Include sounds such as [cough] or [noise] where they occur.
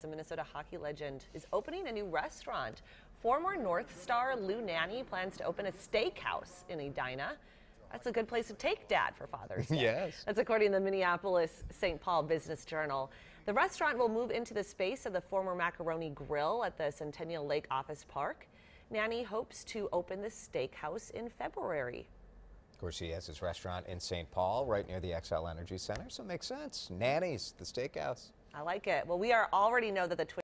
The Minnesota hockey legend is opening a new restaurant. Former North Star Lou Nanne plans to open a steakhouse in Edina. That's a good place to take dad for Father's [laughs] Day. Yes. That's according to the Minneapolis St. Paul Business Journal. The restaurant will move into the space of the former Macaroni Grill at the Centennial Lake Office Park. Nanne hopes to open the steakhouse in February. Of course, he has his restaurant in St. Paul, right near the Xcel Energy Center, so it makes sense. Nanny's, the steakhouse. I like it. Well, we are already know that the